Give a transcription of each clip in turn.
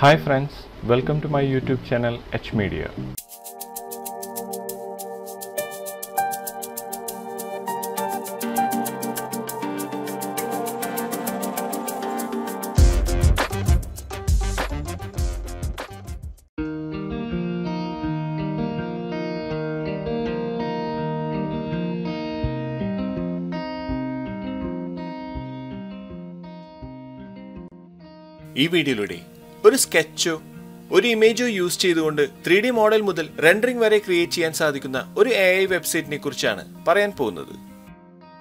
Hi friends welcome to my YouTube channel H media ఈ వీడియోలోడి ഒരു സ്കെച്ചോ ഒരു ഇമേജോ യൂസ് ചെയ്തുകൊണ്ട് ത്രീ ഡി മോഡൽ മുതൽ റെൻഡറിംഗ് വരെ ക്രിയേറ്റ് ചെയ്യാൻ സാധിക്കുന്ന ഒരു എ ഐ വെബ്സൈറ്റിനെ കുറിച്ചാണ് പറയാൻ പോകുന്നത്.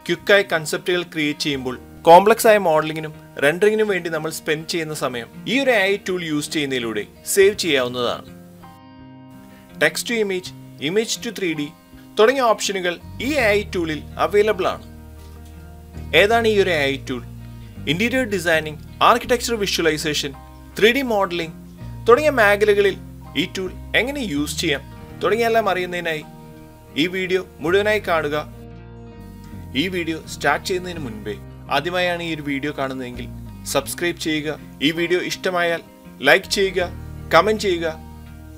ക്യുക്കായി കൺസെപ്റ്റുകൾ ക്രിയേറ്റ് ചെയ്യുമ്പോൾ കോംപ്ലക്സ് ആയ മോഡലിങ്ങിനും റെൻഡറിങ്ങിനും വേണ്ടി നമ്മൾ സ്പെൻഡ് ചെയ്യുന്ന സമയം ഈ ഒരു എ ഐ ടൂൾ യൂസ് ചെയ്യുന്നതിലൂടെ സേവ് ചെയ്യാവുന്നതാണ്. Text to image image to three D തുടങ്ങിയ ഓപ്ഷനുകൾ ഈ എ ഐ ടൂളിൽ അവൈലബിൾ ആണ് ഏതാണ് ഈ ഒരു A I tool interior designing architecture visualisation three D modelling തുടങ്ങിയ മേഖലകളിൽ ഈ ടൂൾ എങ്ങനെ യൂസ് ചെയ്യാം തുടങ്ങിയെല്ലാം അറിയുന്നതിനായി ഈ വീഡിയോ മുഴുവനായി കാണുക. ഈ വീഡിയോ സ്റ്റാർട്ട് ചെയ്യുന്നതിന് മുൻപേ ആദ്യമായാണ് ഈ ഒരു വീഡിയോ കാണുന്നതെങ്കിൽ സബ്സ്ക്രൈബ് ചെയ്യുക. ഈ വീഡിയോ ഇഷ്ടമായാൽ ലൈക്ക് ചെയ്യുക കമന്റ് ചെയ്യുക.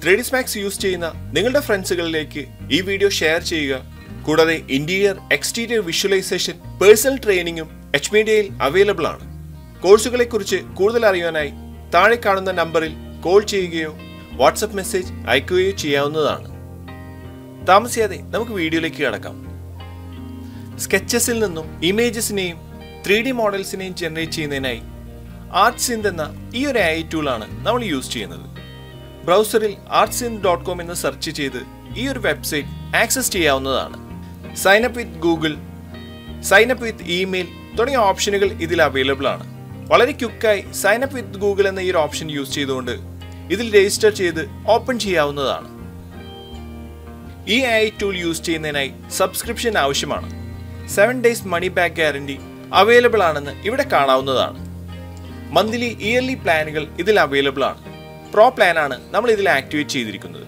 ത്രീ ഡി സ്മാക്സ് യൂസ് ചെയ്യുന്ന നിങ്ങളുടെ ഫ്രണ്ട്സുകളിലേക്ക് ഈ വീഡിയോ ഷെയർ ചെയ്യുക. കൂടാതെ ഇന്റീരിയർ എക്സ്റ്റീരിയർ വിഷ്വലൈസേഷൻ പേഴ്സണൽ ട്രെയിനിങ്ങും എച്ച് മീഡിയയിൽ അവൈലബിൾ ആണ്. കോഴ്സുകളെ കുറിച്ച് കൂടുതൽ അറിയാനായി താഴെ കാണുന്ന നമ്പറിൽ കോൾ ചെയ്യുകയോ വാട്സപ്പ് മെസ്സേജ് അയക്കുകയോ ചെയ്യാവുന്നതാണ്. താമസിയാതെ നമുക്ക് വീഡിയോയിലേക്ക് കടക്കാം. സ്കെച്ചസിൽ നിന്നും ഇമേജസിനെയും ത്രീ ഡി മോഡൽസിനെയും ജനറേറ്റ് ചെയ്യുന്നതിനായി ആർട്ട് സിന്ത് എന്ന ഈ ഒരു ഐ ടൂളാണ് നമ്മൾ യൂസ് ചെയ്യുന്നത്. ബ്രൗസറിൽ ആർട്ട് സിന്ത് ഡോട്ട് കോം എന്ന് സെർച്ച് ചെയ്ത് ഈ ഒരു വെബ്സൈറ്റ് ആക്സസ് ചെയ്യാവുന്നതാണ്. Sign up with Google sign up with email തുടങ്ങിയ ഓപ്ഷനുകൾ ഇതിൽ അവൈലബിൾ ആണ് വളരെ ക്വിക്കായി സൈൻ അപ്പ് വിത്ത് ഗൂഗിൾ എന്ന ഈ ഒരു ഓപ്ഷൻ യൂസ് ചെയ്തുകൊണ്ട് ഇതിൽ രജിസ്റ്റർ ചെയ്ത് ഓപ്പൺ ചെയ്യാവുന്നതാണ്. ഈ ഐ ടൂൾ യൂസ് ചെയ്യുന്നതിനായി സബ്സ്ക്രിപ്ഷൻ ആവശ്യമാണ്. Seven days money back guarantee available ആണെന്ന് ഇവിടെ കാണാവുന്നതാണ്. മന്ത്ലി ഇയർലി പ്ലാനുകൾ ഇതിൽ അവൈലബിൾ ആണ്. പ്രോ പ്ലാൻ ആണ് നമ്മൾ ഇതിൽ ആക്ടിവേറ്റ് ചെയ്തിരിക്കുന്നത്.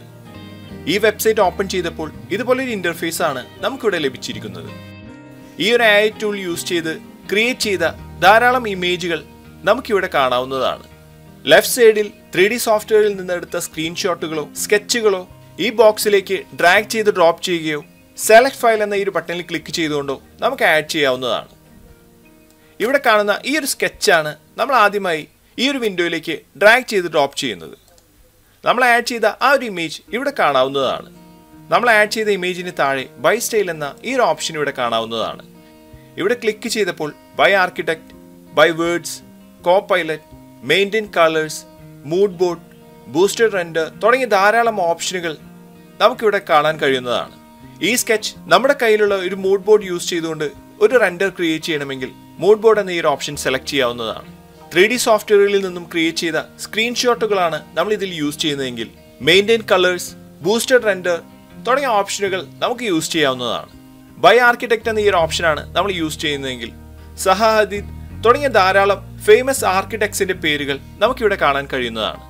ഈ വെബ്സൈറ്റ് ഓപ്പൺ ചെയ്തപ്പോൾ ഇതുപോലൊരു ഇന്റർഫേസ് ആണ് നമുക്കിവിടെ ലഭിച്ചിരിക്കുന്നത്. ഈ ഒരു ഐ ടൂൾ യൂസ് ചെയ്ത് ക്രിയേറ്റ് ചെയ്ത ധാരാളം ഇമേജുകൾ നമുക്കിവിടെ കാണാവുന്നതാണ്. ലെഫ്റ്റ് സൈഡിൽ ത്രീ ഡി സോഫ്റ്റ്വെയറിൽ നിന്നെടുത്ത സ്ക്രീൻഷോട്ടുകളോ സ്കെച്ചുകളോ ഈ ബോക്സിലേക്ക് ഡ്രാഗ് ചെയ്ത് ഡ്രോപ്പ് ചെയ്യുകയോ സെലക്ട് ഫയൽ എന്ന ഈ ഒരു ബട്ടണിൽ ക്ലിക്ക് ചെയ്തുകൊണ്ടോ നമുക്ക് ആഡ് ചെയ്യാവുന്നതാണ്. ഇവിടെ കാണുന്ന ഈ ഒരു സ്കെച്ചാണ് നമ്മൾ ആദ്യമായി ഈ ഒരു വിൻഡോയിലേക്ക് ഡ്രാഗ് ചെയ്ത് ഡ്രോപ്പ് ചെയ്യുന്നത്. നമ്മൾ ആഡ് ചെയ്ത ആ ഒരു ഇമേജ് ഇവിടെ കാണാവുന്നതാണ്. നമ്മൾ ആഡ് ചെയ്ത ഇമേജിന് താഴെ ബൈ സ്റ്റൈൽ എന്ന ഈ ഒരു ഓപ്ഷൻ ഇവിടെ കാണാവുന്നതാണ്. ഇവിടെ ക്ലിക്ക് ചെയ്തപ്പോൾ by architect by words copilot maintain colours mood board booster render തുടങ്ങിയ ധാരാളം ഓപ്ഷനുകൾ നമുക്കിവിടെ കാണാൻ കഴിയുന്നതാണ്. ഈ സ്കെച്ച് നമ്മുടെ കയ്യിലുള്ള ഒരു മൂഡ് ബോർഡ് യൂസ് ചെയ്തുകൊണ്ട് ഒരു റെൻഡർ ക്രിയേറ്റ് ചെയ്യണമെങ്കിൽ മൂഡ് ബോർഡ് എന്ന ഈ ഒരു ഓപ്ഷൻ സെലക്ട് ചെയ്യാവുന്നതാണ്. ത്രീ ഡി സോഫ്റ്റ്വെയറിൽ നിന്നും ക്രിയേറ്റ് ചെയ്ത സ്ക്രീൻഷോട്ടുകളാണ് നമ്മൾ ഇതിൽ യൂസ് ചെയ്യുന്നതെങ്കിൽ മെയിന്റെയിൻ കളേഴ്സ് ബൂസ്റ്റർ റെൻഡർ തുടങ്ങിയ ഓപ്ഷനുകൾ നമുക്ക് യൂസ് ചെയ്യാവുന്നതാണ്. ബൈ ആർക്കിടെക്ട് എന്ന ഈ ഒരു ഓപ്ഷനാണ് നമ്മൾ യൂസ് ചെയ്യുന്നതെങ്കിൽ സഹ ഹദീദ് തുടങ്ങിയ ധാരാളം ഫേമസ് ആർക്കിടെക്ട്സിന്റെ പേരുകൾ നമുക്കിവിടെ കാണാൻ കഴിയുന്നതാണ്.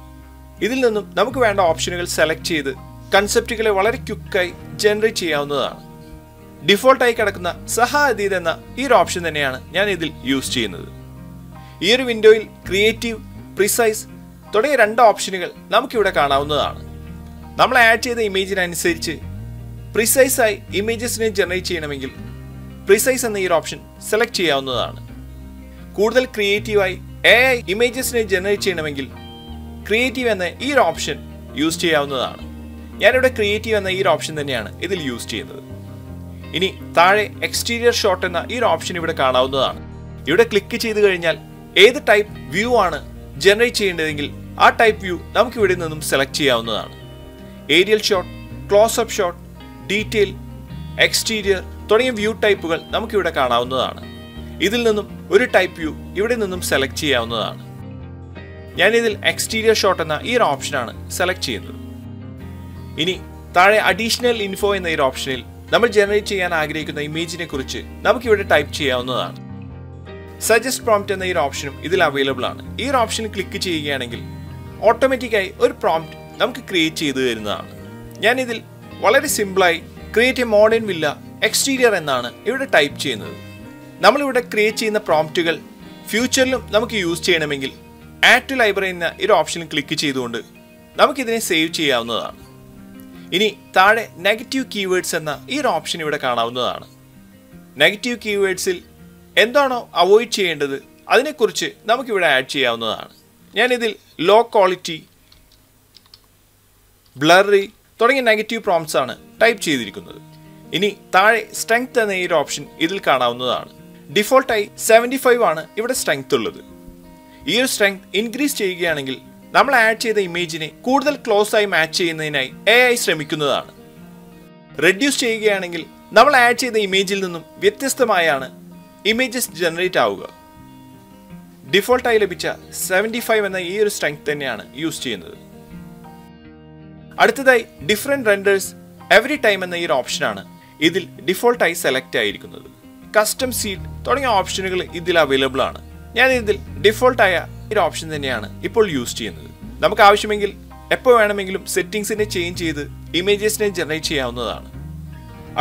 ഇതിൽ നിന്നും നമുക്ക് വേണ്ട ഓപ്ഷനുകൾ സെലക്ട് ചെയ്ത് കൺസെപ്റ്റുകളെ വളരെ ക്യുക്കായി ജനറേറ്റ് ചെയ്യാവുന്നതാണ്. ഡിഫോൾട്ടായി കിടക്കുന്ന സഹ അതീത് എന്ന ഈ ഒരു ഓപ്ഷൻ തന്നെയാണ് ഞാൻ ഇതിൽ യൂസ് ചെയ്യുന്നത്. ഈ ഒരു വിൻഡോയിൽ ക്രിയേറ്റീവ് പ്രിസൈസ് തുടങ്ങിയ രണ്ട് ഓപ്ഷനുകൾ നമുക്കിവിടെ കാണാവുന്നതാണ്. നമ്മൾ ആഡ് ചെയ്ത ഇമേജിനനുസരിച്ച് പ്രിസൈസായി ഇമേജസിനെ ജനറേറ്റ് ചെയ്യണമെങ്കിൽ പ്രിസൈസ് എന്ന ഈ ഒരു ഓപ്ഷൻ സെലക്ട് ചെയ്യാവുന്നതാണ്. കൂടുതൽ ക്രിയേറ്റീവായി എ ഐ ഇമേജസിനെ ജനറേറ്റ് ചെയ്യണമെങ്കിൽ ക്രിയേറ്റീവ് എന്ന ഈ ഒരു ഓപ്ഷൻ യൂസ് ചെയ്യാവുന്നതാണ്. ഞാനിവിടെ ക്രിയേറ്റീവ് എന്ന ഈ ഒരു ഓപ്ഷൻ തന്നെയാണ് ഇതിൽ യൂസ് ചെയ്യുന്നത്. ഇനി താഴെ എക്സ്റ്റീരിയർ ഷോട്ട് എന്ന ഈ ഒരു ഓപ്ഷൻ ഇവിടെ കാണാവുന്നതാണ്. ഇവിടെ ക്ലിക്ക് ചെയ്ത് കഴിഞ്ഞാൽ ഏത് ടൈപ്പ് വ്യൂ ആണ് ജനറേറ്റ് ചെയ്യേണ്ടതെങ്കിൽ ആ ടൈപ്പ് വ്യൂ നമുക്ക് ഇവിടെ നിന്നും സെലക്ട് ചെയ്യാവുന്നതാണ്. Aerial shot close up shot detail exterior തുടങ്ങിയ വ്യൂ ടൈപ്പുകൾ നമുക്കിവിടെ കാണാവുന്നതാണ്. ഇതിൽ നിന്നും ഒരു ടൈപ്പ് വ്യൂ ഇവിടെ നിന്നും സെലക്ട് ചെയ്യാവുന്നതാണ്. ഞാനിതിൽ എക്സ്റ്റീരിയർ ഷോട്ട് എന്ന ഈ ഒരു ഓപ്ഷനാണ് സെലക്ട് ചെയ്യുന്നത്. ഇനി താഴെ അഡീഷണൽ ഇൻഫോ എന്ന ഈ ഓപ്ഷനിൽ നമ്മൾ ജനറേറ്റ് ചെയ്യാൻ ആഗ്രഹിക്കുന്ന ഇമേജിനെ കുറിച്ച് നമുക്കിവിടെ ടൈപ്പ് ചെയ്യാവുന്നതാണ്. സജസ്റ്റ് പ്രോംപ്റ്റ് എന്ന ഈ ഓപ്ഷനും ഇതിൽ അവൈലബിൾ ആണ്. ഈ ഒരു ഓപ്ഷനിൽ ക്ലിക്ക് ചെയ്യുകയാണെങ്കിൽ ഓട്ടോമാറ്റിക്കായി ഒരു പ്രോംപ്റ്റ് നമുക്ക് ക്രിയേറ്റ് ചെയ്തു തരുന്നതാണ്. ഞാനിതിൽ വളരെ സിമ്പിളായി create a modern villa exterior എന്നാണ് ഇവിടെ ടൈപ്പ് ചെയ്യുന്നത്. നമ്മളിവിടെ ക്രിയേറ്റ് ചെയ്യുന്ന പ്രോംപ്റ്റുകൾ ഫ്യൂച്ചറിലും നമുക്ക് യൂസ് ചെയ്യണമെങ്കിൽ ആഡ് ടു ലൈബ്രറി എന്ന ഒരു ഓപ്ഷനിൽ ക്ലിക്ക് ചെയ്തുകൊണ്ട് നമുക്കിതിനെ സേവ് ചെയ്യാവുന്നതാണ്. ഇനി താഴെ നെഗറ്റീവ് കീവേഡ്സ് എന്ന ഈ ഒരു ഓപ്ഷൻ ഇവിടെ കാണാവുന്നതാണ്. നെഗറ്റീവ് കീവേഡ്സിൽ എന്താണോ അവോയ്ഡ് ചെയ്യേണ്ടത് അതിനെക്കുറിച്ച് നമുക്കിവിടെ ആഡ് ചെയ്യാവുന്നതാണ്. ഞാനിതിൽ ലോ ക്വാളിറ്റി ബ്ലറി തുടങ്ങിയ നെഗറ്റീവ് പ്രോംസ് ആണ് ടൈപ്പ് ചെയ്തിരിക്കുന്നത്. ഇനി താഴെ സ്ട്രെങ്ത് എന്ന ഈ ഒരു ഓപ്ഷൻ ഇതിൽ കാണാവുന്നതാണ്. ഡിഫോൾട്ടായി സെവന്റി ഫൈവ് ആണ് ഇവിടെ സ്ട്രെങ്ത് ഉള്ളത്. ഈ ഒരു സ്ട്രെങ്ത് ഇൻക്രീസ് ചെയ്യുകയാണെങ്കിൽ നമ്മൾ ആഡ് ചെയ്ത ഇമേജിനെ കൂടുതൽ ക്ലോസ് ആയി മാച്ച് ചെയ്യുന്നതിനായി എ ഐ ശ്രമിക്കുന്നതാണ്. റെഡ്യൂസ് ചെയ്യുകയാണെങ്കിൽ നമ്മൾ ആഡ് ചെയ്ത ഇമേജിൽ നിന്നും വ്യത്യസ്തമായാണ് ഇമേജസ് ജനറേറ്റ് ആവുക. ഡിഫോൾട്ടായി ലഭിച്ച സെവന്റി ഫൈവ് എന്ന ഈ ഒരു സ്ട്രെങ്ത് തന്നെയാണ് യൂസ് ചെയ്യുന്നത്. അടുത്തതായി ഡിഫറെന്റ് റെൻഡേഴ്സ് എവറി ടൈം എന്ന ഈ ഒരു ഓപ്ഷനാണ് ഇതിൽ ഡിഫോൾട്ടായി സെലക്ട് ആയിരിക്കുന്നത്. കസ്റ്റം സീറ്റ് തുടങ്ങിയ ഓപ്ഷനുകൾ ഇതിൽ അവൈലബിൾ ആണ്. ഞാൻ ഇതിൽ ഡിഫോൾട്ടായ ഒരു ഓപ്ഷൻ തന്നെയാണ് ഇപ്പോൾ യൂസ് ചെയ്യുന്നത്. നമുക്ക് ആവശ്യമെങ്കിൽ എപ്പോൾ വേണമെങ്കിലും സെറ്റിംഗ്സിനെ ചേഞ്ച് ചെയ്ത് ഇമേജസിനെ ജനറേറ്റ് ചെയ്യാവുന്നതാണ്.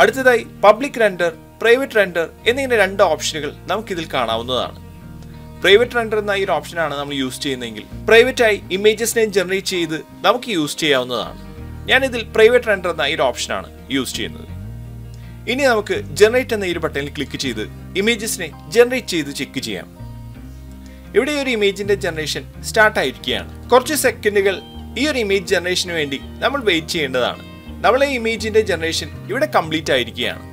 അടുത്തതായി പബ്ലിക് റെൻഡർ പ്രൈവറ്റ് റെൻഡർ എന്നിങ്ങനെ രണ്ട് ഓപ്ഷനുകൾ നമുക്കിതിൽ കാണാവുന്നതാണ്. പ്രൈവറ്റ് റെൻഡർ എന്ന ഈ ഒരു ഓപ്ഷനാണ് നമ്മൾ യൂസ് ചെയ്യുന്നതെങ്കിൽ പ്രൈവറ്റ് ആയി ഇമേജസിനെ ജനറേറ്റ് ചെയ്ത് നമുക്ക് യൂസ് ചെയ്യാവുന്നതാണ്. ഞാനിതിൽ പ്രൈവറ്റ് റെൻഡർ എന്ന ഈ ഒരു ഓപ്ഷനാണ് യൂസ് ചെയ്യുന്നത്. ഇനി നമുക്ക് ജനറേറ്റ് എന്ന ഈ ഒരു ബട്ടണിൽ ക്ലിക്ക് ചെയ്ത് ഇമേജസിനെ ജനറേറ്റ് ചെയ്ത് ചെക്ക് ചെയ്യാം. ഇവിടെ ഒരു ഇമേജിന്റെ ജനറേഷൻ സ്റ്റാർട്ട് ആയിരിക്കുകയാണ്. കുറച്ച് സെക്കൻഡുകൾ ഈ ഒരു ഇമേജ് ജനറേഷന് വേണ്ടി നമ്മൾ വെയിറ്റ് ചെയ്യേണ്ടതാണ്. നമ്മളെ ഇമേജിന്റെ ജനറേഷൻ ഇവിടെ കംപ്ലീറ്റ് ആയിരിക്കുകയാണ്.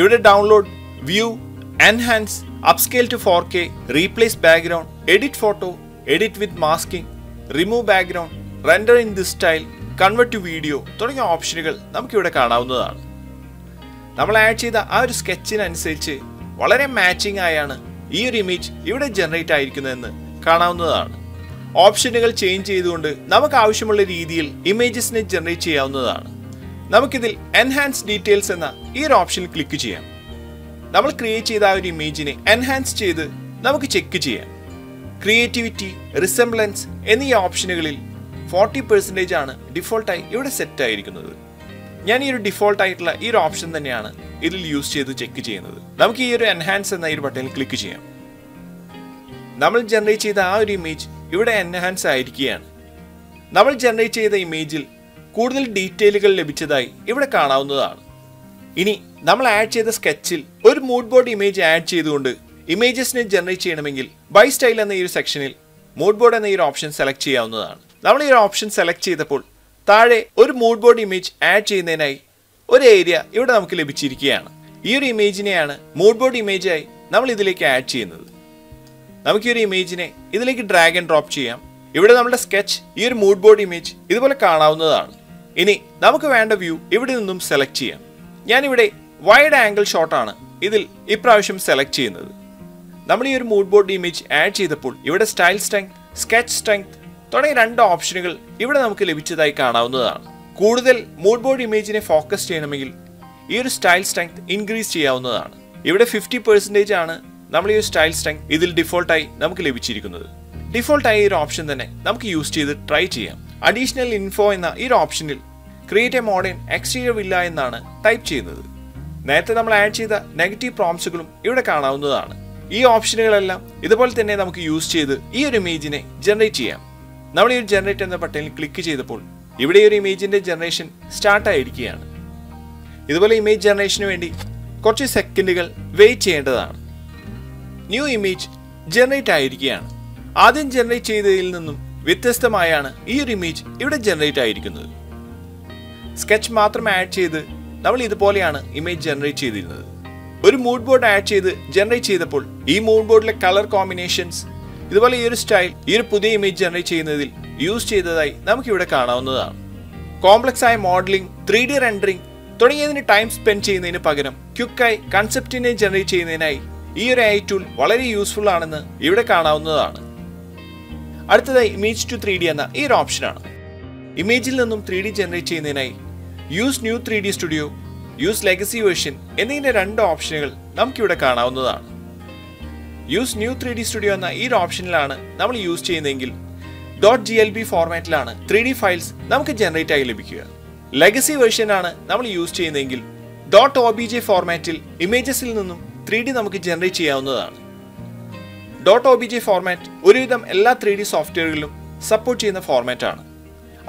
ഇവിടെ download view enhance upscale to four K replace background edit photo edit with masking remove background render in this style convert to video തുടങ്ങിയ ഓപ്ഷനുകൾ നമുക്കിവിടെ കാണാവുന്നതാണ്. നമ്മൾ ആഡ് ചെയ്ത ആ ഒരു സ്കെച്ചിനനുസരിച്ച് വളരെ മാച്ചിങ് ആയാണ് ഈ ഒരു ഇമേജ് ഇവിടെ ജനറേറ്റ് ആയിരിക്കുന്നതെന്ന് കാണാവുന്നതാണ്. ഓപ്ഷനുകൾ ചേഞ്ച് ചെയ്തുകൊണ്ട് നമുക്ക് ആവശ്യമുള്ള രീതിയിൽ ഇമേജസിനെ ജനറേറ്റ് ചെയ്യാവുന്നതാണ്. നമുക്കിതിൽ എൻഹാൻസ് ഡീറ്റെയിൽസ് എന്ന ഈ ഒരു ഓപ്ഷൻ ക്ലിക്ക് ചെയ്യാം. നമ്മൾ ക്രിയേറ്റ് ചെയ്ത ആ ഒരു ഇമേജിനെ എൻഹാൻസ് ചെയ്ത് നമുക്ക് ചെക്ക് ചെയ്യാം. ക്രിയേറ്റിവിറ്റി റിസംബ്ലൻസ് എന്നീ ഓപ്ഷനുകളിൽ ഫോർട്ടി പെർസെന്റേജ് ആണ് ഡിഫോൾട്ടായി ഇവിടെ സെറ്റ് ആയിരിക്കുന്നത്. ഞാൻ ഈ ഒരു ഡിഫോൾട്ട് ആയിട്ടുള്ള ഈ ഒരു ഓപ്ഷൻ തന്നെയാണ് ഇതിൽ യൂസ് ചെയ്ത് ചെക്ക് ചെയ്യുന്നത്. നമുക്ക് ഈ ഒരു എൻഹാൻസ് എന്ന ഈ ഒരു ബട്ടണിൽ ക്ലിക്ക് ചെയ്യാം. നമ്മൾ ജനറേറ്റ് ചെയ്ത ആ ഒരു ഇമേജ് ഇവിടെ എൻഹാൻസ് ആയിരിക്കുകയാണ്. നമ്മൾ ജനറേറ്റ് ചെയ്ത ഇമേജിൽ കൂടുതൽ ഡീറ്റെയിലുകൾ ലഭിച്ചതായി ഇവിടെ കാണാവുന്നതാണ്. ഇനി നമ്മൾ ആഡ് ചെയ്ത സ്കെച്ചിൽ ഒരു മൂഡ് ബോർഡ് ഇമേജ് ആഡ് ചെയ്തുകൊണ്ട് ഇമേജസിനെ ജനറേറ്റ് ചെയ്യണമെങ്കിൽ ബൈ സ്റ്റൈൽ എന്ന ഈ ഒരു സെക്ഷനിൽ മൂഡ് ബോർഡ് എന്ന ഈ ഒരു ഓപ്ഷൻ സെലക്ട് ചെയ്യാവുന്നതാണ്. നമ്മൾ ഈ ഒരു ഓപ്ഷൻ സെലക്ട് ചെയ്തപ്പോൾ താഴെ ഒരു മൂഡ് ബോർഡ് ഇമേജ് ആഡ് ചെയ്യുന്നതിനായി ഒരു ഏരിയ ഇവിടെ നമുക്ക് ലഭിച്ചിരിക്കുകയാണ്. ഈ ഒരു ഇമേജിനെയാണ് മൂഡ് ബോർഡ് ഇമേജായി നമ്മൾ ഇതിലേക്ക് ആഡ് ചെയ്യുന്നത്. നമുക്ക് ഈ ഒരു ഇമേജിനെ ഇതിലേക്ക് ഡ്രാഗ് ആൻഡ് ഡ്രോപ്പ് ചെയ്യാം. ഇവിടെ നമ്മുടെ സ്കെച്ച് ഈ ഒരു മൂഡ് ബോർഡ് ഇമേജ് ഇതുപോലെ കാണാവുന്നതാണ്. ഇനി നമുക്ക് വേണ്ട വ്യൂ ഇവിടെ നിന്നും സെലക്ട് ചെയ്യാം. ഞാനിവിടെ വൈഡ് ആംഗിൾ ഷോട്ടാണ് ഇതിൽ ഇപ്രാവശ്യം സെലക്ട് ചെയ്യുന്നത്. നമ്മൾ ഈ ഒരു മൂഡ് ബോർഡ് ഇമേജ് ആഡ് ചെയ്തപ്പോൾ ഇവിടെ സ്റ്റൈൽ സ്ട്രെങ്ത് സ്കെച്ച് സ്ട്രെങ്ത് തുടങ്ങിയ രണ്ട് ഓപ്ഷനുകൾ ഇവിടെ നമുക്ക് ലഭിച്ചതായി കാണാവുന്നതാണ്. കൂടുതൽ മൂഡ് ബോർഡ് ഇമേജിനെ ഫോക്കസ് ചെയ്യണമെങ്കിൽ ഈ ഒരു സ്റ്റൈൽ സ്ട്രെങ്ത് ഇൻക്രീസ് ചെയ്യാവുന്നതാണ്. ഇവിടെ ഫിഫ്റ്റി പെർസെന്റേജ് ആണ് നമ്മൾ ഈ ഒരു സ്റ്റൈൽ സ്ട്രെങ്ത് ഇതിൽ ഡിഫോൾട്ടായി നമുക്ക് ലഭിച്ചിരിക്കുന്നത്. ഡിഫോൾട്ടായി ഒരു ഓപ്ഷൻ തന്നെ നമുക്ക് യൂസ് ചെയ്ത് ട്രൈ ചെയ്യാം. അഡീഷണൽ ഇൻഫോ എന്ന ഈ ഒരു ഓപ്ഷനിൽ create a modern exterior villa എന്നാണ് ടൈപ്പ് ചെയ്യുന്നത്. നേരത്തെ നമ്മൾ ആഡ് ചെയ്ത നെഗറ്റീവ് പ്രോംസുകളും ഇവിടെ കാണാവുന്നതാണ്. ഈ ഓപ്ഷനുകളെല്ലാം ഇതുപോലെ തന്നെ നമുക്ക് യൂസ് ചെയ്ത് ഈ ഒരു ഇമേജിനെ ജനറേറ്റ് ചെയ്യാം. നമ്മൾ ഈ ജനറേറ്റ് എന്ന ബട്ടണിൽ ക്ലിക്ക് ചെയ്തപ്പോൾ ഇവിടെ ഒരു ഇമേജിന്റെ ജനറേഷൻ സ്റ്റാർട്ടായിരിക്കുകയാണ് ഇതുപോലെ ഇമേജ് ജനറേഷന് വേണ്ടി കുറച്ച് സെക്കൻഡുകൾ വെയിറ്റ് ചെയ്യേണ്ടതാണ്. ന്യൂ ഇമേജ് ജനറേറ്റ് ആയിരിക്കുകയാണ്. ആദ്യം ജനറേറ്റ് ചെയ്തതിൽ നിന്നും വ്യത്യസ്തമായാണ് ഈ ഒരു ഇമേജ് ഇവിടെ ജനറേറ്റ് ആയിരിക്കുന്നത്. സ്കെച്ച് മാത്രം ആഡ് ചെയ്ത് നമ്മൾ ഇതുപോലെയാണ് ഇമേജ് ജനറേറ്റ് ചെയ്തിരുന്നത്. ഒരു മൂഡ് ബോർഡ് ആഡ് ചെയ്ത് ജനറേറ്റ് ചെയ്തപ്പോൾ ഈ മൂഡ് ബോർഡിലെ കളർ കോമ്പിനേഷൻസ് ഇതുപോലെ ഈ ഒരു സ്റ്റൈൽ ഈ ഒരു പുതിയ ഇമേജ് ജനറേറ്റ് ചെയ്യുന്നതിൽ യൂസ് ചെയ്തതായി നമുക്ക് ഇവിടെ കാണാവുന്നതാണ്. കോംപ്ലക്സ് ആയ മോഡലിംഗ് ത്രീ ഡി റെൻഡറിംഗ് തുടങ്ങിയതിന് ടൈം സ്പെൻഡ് ചെയ്യുന്നതിന് പകരം ക്യുക്കായി കൺസെപ്റ്റിനെ ജനറേറ്റ് ചെയ്യുന്നതിനായി ഈ ഒരു ഐ ടൂൾ വളരെ യൂസ്ഫുൾ ആണെന്ന് ഇവിടെ കാണാവുന്നതാണ്. അടുത്തതായി ഇമേജ് ടു ത്രീ ഡി എന്ന ഈ ഒരു ഓപ്ഷനാണ് ഇമേജിൽ നിന്നും ത്രീ ഡി ജനറേറ്റ് ചെയ്യുന്നതിനായി use new three D studio use legacy version എന്നിങ്ങനെ രണ്ട് ഓപ്ഷനുകൾ നമുക്കിവിടെ കാണാവുന്നതാണ്. Use new three D studio എന്ന ഈ ഒരു ഓപ്ഷനിലാണ് നമ്മൾ യൂസ് ചെയ്യുന്നതെങ്കിൽ ഡോട്ട് ജി എൽ ബി ഫോർമാറ്റിലാണ് ത്രീ ഡി ഫയൽസ് നമുക്ക് ജനറേറ്റ് ആയി ലഭിക്കുക. ലെഗസി വേർഷനാണ് നമ്മൾ യൂസ് ചെയ്യുന്നതെങ്കിൽ ഡോട്ട് ഒ ബി ജെ ഫോർമാറ്റിൽ ഇമേജസിൽ നിന്നും ത്രീ ഡി നമുക്ക് ജനറേറ്റ് ചെയ്യാവുന്നതാണ്. Dot O B J format ഒരുവിധം എല്ലാ ത്രീ ഡി സോഫ്റ്റ്വെയറുകളിലും സപ്പോർട്ട് ചെയ്യുന്ന ഫോർമാറ്റ് ആണ്.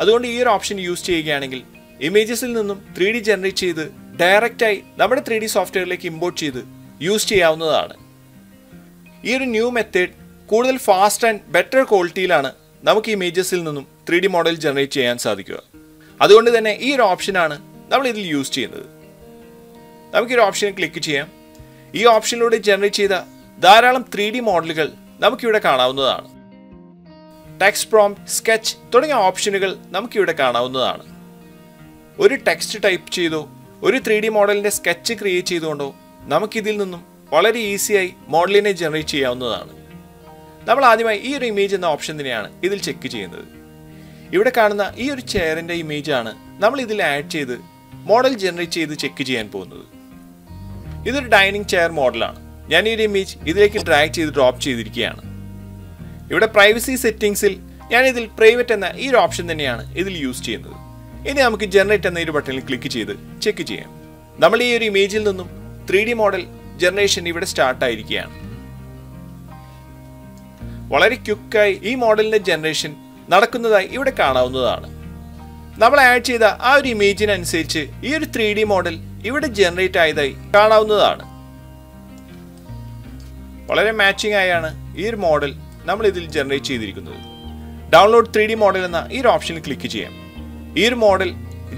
അതുകൊണ്ട് ഈ ഒരു ഓപ്ഷൻ യൂസ് ചെയ്യുകയാണെങ്കിൽ ഇമേജസിൽ നിന്നും ത്രീ ഡി ജനറേറ്റ് ചെയ്ത് ഡയറക്റ്റായി നമ്മുടെ ത്രീ ഡി സോഫ്റ്റ്വെയറിലേക്ക് ഇമ്പോർട്ട് ചെയ്ത് യൂസ് ചെയ്യാവുന്നതാണ്. ഈ ഒരു ന്യൂ മെത്തേഡ് കൂടുതൽ ഫാസ്റ്റ് ആൻഡ് ബെറ്റർ ക്വാളിറ്റിയിലാണ് നമുക്ക് ഇമേജസിൽ നിന്നും ത്രീ ഡി മോഡൽ ജനറേറ്റ് ചെയ്യാൻ സാധിക്കുക. അതുകൊണ്ട് തന്നെ ഈ ഒരു ഓപ്ഷനാണ് നമ്മൾ ഇതിൽ യൂസ് ചെയ്യുന്നത്. നമുക്ക് ഒരു ഓപ്ഷൻ ക്ലിക്ക് ചെയ്യാം. ഈ ഓപ്ഷനിലൂടെ ജനറേറ്റ് ചെയ്ത ധാരാളം ത്രീ ഡി മോഡലുകൾ നമുക്കിവിടെ കാണാവുന്നതാണ്. ടെക്സ്റ്റ് പ്രോം സ്കെച്ച് തുടങ്ങിയ ഓപ്ഷനുകൾ നമുക്കിവിടെ കാണാവുന്നതാണ്. ഒരു ടെക്സ്റ്റ് ടൈപ്പ് ചെയ്തോ ഒരു ത്രീ ഡി മോഡലിന്റെ സ്കെച്ച് ക്രിയേറ്റ് ചെയ്തുകൊണ്ടോ നമുക്കിതിൽ നിന്നും വളരെ ഈസിയായി മോഡലിനെ ജനറേറ്റ് ചെയ്യാവുന്നതാണ്. നമ്മൾ ആദ്യമായി ഈ ഒരു ഇമേജ് എന്ന ഓപ്ഷൻ തന്നെയാണ് ഇതിൽ ചെക്ക് ചെയ്യുന്നത്. ഇവിടെ കാണുന്ന ഈ ഒരു ചെയറിന്റെ ഇമേജ് ആണ് നമ്മൾ ഇതിൽ ആഡ് ചെയ്ത് മോഡൽ ജനറേറ്റ് ചെയ്ത് ചെക്ക് ചെയ്യാൻ പോകുന്നത്. ഇതൊരു ഡൈനിങ് ചെയർ മോഡലാണ്. ഞാൻ ഈ ഒരു ഇമേജ് ഇതിലേക്ക് ഡ്രാഗ് ചെയ്ത് ഡ്രോപ്പ് ചെയ്തിരിക്കുകയാണ്. ഇവിടെ പ്രൈവസി സെറ്റിംഗ്സിൽ ഞാൻ ഇതിൽ പ്രൈവറ്റ് എന്ന ഈ ഒരു ഓപ്ഷൻ തന്നെയാണ് ഇതിൽ യൂസ് ചെയ്യുന്നത്. ഇനി നമുക്ക് ജനറേറ്റ് എന്ന ഈ ഒരു ബട്ടണിൽ ക്ലിക്ക് ചെയ്ത് ചെക്ക് ചെയ്യാം. നമ്മൾ ഈ ഒരു ഇമേജിൽ നിന്നും ത്രീ മോഡൽ ജനറേഷൻ ഇവിടെ സ്റ്റാർട്ട് ആയിരിക്കുകയാണ്. വളരെ ക്യുക്കായി ഈ മോഡലിന്റെ ജനറേഷൻ നടക്കുന്നതായി ഇവിടെ കാണാവുന്നതാണ്. നമ്മൾ ആഡ് ചെയ്ത ആ ഒരു ഇമേജിനനുസരിച്ച് ഈ ഒരു ത്രീ ഡി മോഡൽ ഇവിടെ ജനറേറ്റ് ആയതായി കാണാവുന്നതാണ്. വളരെ മാച്ചിങ് ആയാണ് ഈ ഒരു മോഡൽ നമ്മൾ ഇതിൽ ജനറേറ്റ് ചെയ്തിരിക്കുന്നത്. ഡൗൺലോഡ് ത്രീ ഡി മോഡൽ എന്ന ഈ ഒരു ഓപ്ഷനിൽ ക്ലിക്ക് ചെയ്യാം. ഈ ഒരു മോഡൽ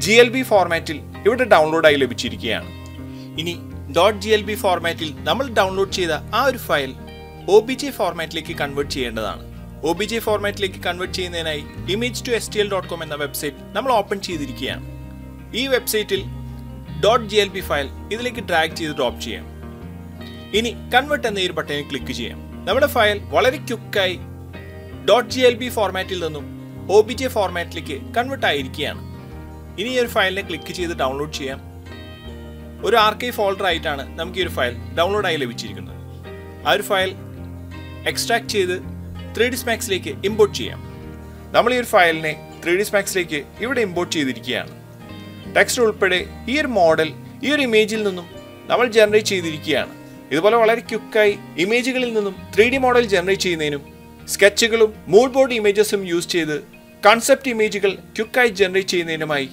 ജി എൽ ബി ഫോർമാറ്റിൽ ഇവിടെ ഡൗൺലോഡായി ലഭിച്ചിരിക്കുകയാണ്. ഇനി ഡോട്ട് ജി എൽ ബി ഫോർമാറ്റിൽ നമ്മൾ ഡൗൺലോഡ് ചെയ്ത ആ ഒരു ഫയൽ ഒ ബി ജെ ഫോർമാറ്റിലേക്ക് കൺവേർട്ട് ചെയ്യേണ്ടതാണ്. ഒ ബി ജെ ഫോർമാറ്റിലേക്ക് കൺവേർട്ട് ചെയ്യുന്നതിനായി image to S T L dot com എന്ന വെബ്സൈറ്റ് നമ്മൾ ഓപ്പൺ ചെയ്തിരിക്കുകയാണ്. ഈ വെബ്സൈറ്റിൽ dot G L B file ഇതിലേക്ക് ഡ്രാഗ് ചെയ്ത് ഡ്രോപ്പ് ചെയ്യാം. ഇനി കൺവേർട്ട് എന്ന ഈ ഒരു ബട്ടണിൽ ക്ലിക്ക് ചെയ്യാം. നമ്മുടെ ഫയൽ വളരെ ക്യുക്കായി ഡോട്ട് ജി എൽ ബി ഫോർമാറ്റിൽ നിന്നും ഒ ബി ജെ ഫോർമാറ്റിലേക്ക് കൺവേർട്ട് ആയിരിക്കുകയാണ്. ഇനി ഈ ഒരു ഫയലിനെ ക്ലിക്ക് ചെയ്ത് ഡൗൺലോഡ് ചെയ്യാം. ഒരു ആർ കെ ഫോൾഡർ ആയിട്ടാണ് നമുക്ക് ഈ ഒരു ഫയൽ ഡൗൺലോഡ് ആയി ലഭിച്ചിരിക്കുന്നത്. ആ ഒരു ഫയൽ എക്സ്ട്രാക്ട് ചെയ്ത് ത്രീ ഡി സ്മാക്സിലേക്ക് ഇമ്പോർട്ട് ചെയ്യാം. നമ്മൾ ഈ ഒരു ഫയലിനെ ത്രീ ഡി സ്മാക്സിലേക്ക് ഇവിടെ ഇമ്പോർട്ട് ചെയ്തിരിക്കുകയാണ്. ടെക്സ്റ്റ് ഉൾപ്പെടെ ഈ ഒരു മോഡൽ ഈ ഒരു ഇമേജിൽ നിന്നും നമ്മൾ ജനറേറ്റ് ചെയ്തിരിക്കുകയാണ്. ഇതുപോലെ വളരെ ക്യുക്കായി ഇമേജുകളിൽ നിന്നും ത്രീ ഡി മോഡൽ ജനറേറ്റ് ചെയ്യുന്നതിനും സ്കെച്ചുകളും മൂഡ് ബോർഡ് ഇമേജസും യൂസ് ചെയ്ത് കൺസെപ്റ്റ് ഇമേജുകൾ ക്യുക്കായി ജനറേറ്റ് ചെയ്യുന്നതിനുമായി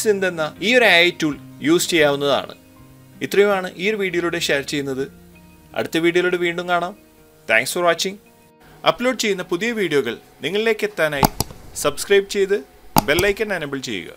സിന്ത് എന്ന ഈ ഒരു ഐ ടൂൾ യൂസ് ചെയ്യാവുന്നതാണ്. ഇത്രയുമാണ് ഈ ഒരു വീഡിയോയിലൂടെ ഷെയർ ചെയ്യുന്നത്. അടുത്ത വീഡിയോയിലൂടെ വീണ്ടും കാണാം. താങ്ക്സ് ഫോർ വാച്ചിങ് അപ്ലോഡ് ചെയ്യുന്ന പുതിയ വീഡിയോകൾ നിങ്ങളിലേക്ക് എത്താനായി സബ്സ്ക്രൈബ് ചെയ്ത് ബെല്ലൈക്കൻ എനബിൾ ചെയ്യുക.